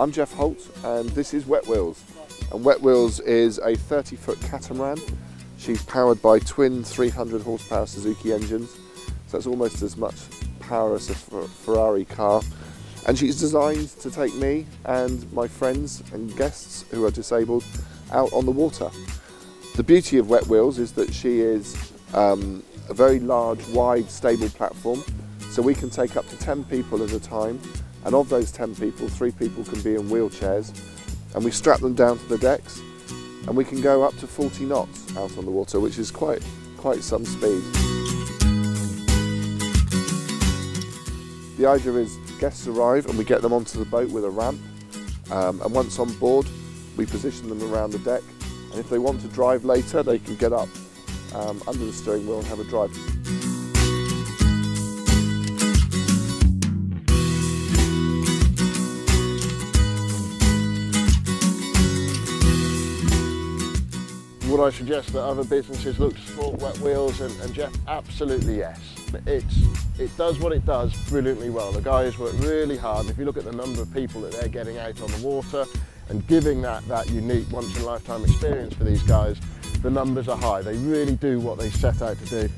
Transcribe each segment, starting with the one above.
I'm Geoff Holt and this is Wet Wheels. And Wet Wheels is a 30 foot catamaran. She's powered by twin 300 horsepower Suzuki engines. So that's almost as much power as a Ferrari car. And she's designed to take me and my friends and guests who are disabled out on the water. The beauty of Wet Wheels is that she is um, a very large, wide, stable platform. So we can take up to 10 people at a time and of those 10 people, three people can be in wheelchairs and we strap them down to the decks and we can go up to 40 knots out on the water, which is quite, quite some speed. The idea is guests arrive and we get them onto the boat with a ramp um, and once on board we position them around the deck and if they want to drive later they can get up um, under the steering wheel and have a drive. Would I suggest that other businesses look to support Wet Wheels and, and Geoff? Absolutely yes. It's, it does what it does brilliantly well. The guys work really hard and if you look at the number of people that they're getting out on the water and giving that, that unique once in a lifetime experience for these guys, the numbers are high. They really do what they set out to do.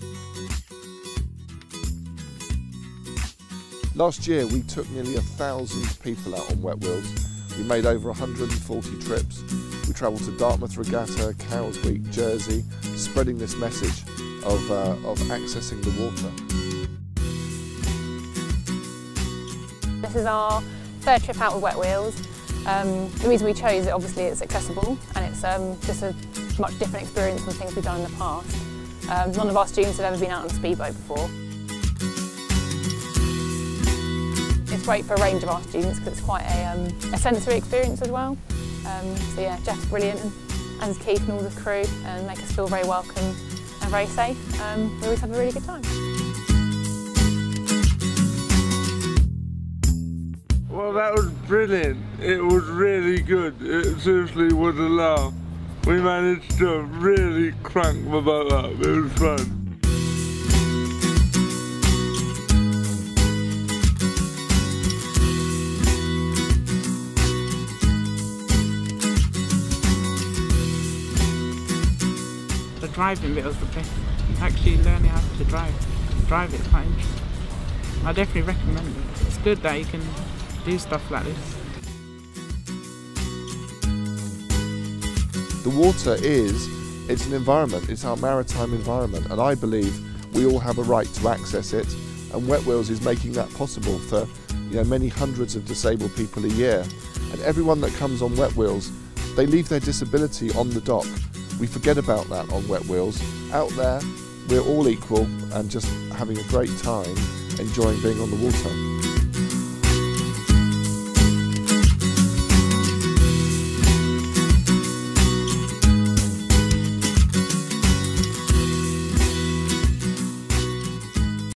Last year we took nearly a thousand people out on Wet Wheels. We made over 140 trips. We travelled to Dartmouth Regatta, Cowes Week, Jersey, spreading this message of, uh, of accessing the water. This is our third trip out with Wet Wheels. Um, the reason we chose it, obviously, it's accessible and it's um, just a much different experience than things we've done in the past. Um, none of our students have ever been out on a speedboat before. It's great for a range of our students because it's quite a, um, a sensory experience as well. Um, so yeah, Geoff's brilliant and, Keith and all the crew and make us feel very welcome and very safe. Um, we always have a really good time. Well, that was brilliant. It was really good. It seriously was a laugh. We managed to really crank the boat up. It was fun. Driving was the best. Actually learning how to drive, drive it quite interesting. I definitely recommend it. It's good that you can do stuff like this. The water is, it's an environment, it's our maritime environment, and I believe we all have a right to access it, and Wet Wheels is making that possible for you know, many hundreds of disabled people a year. And everyone that comes on Wet Wheels, they leave their disability on the dock. We forget about that on Wet Wheels. Out there, we're all equal and just having a great time enjoying being on the water.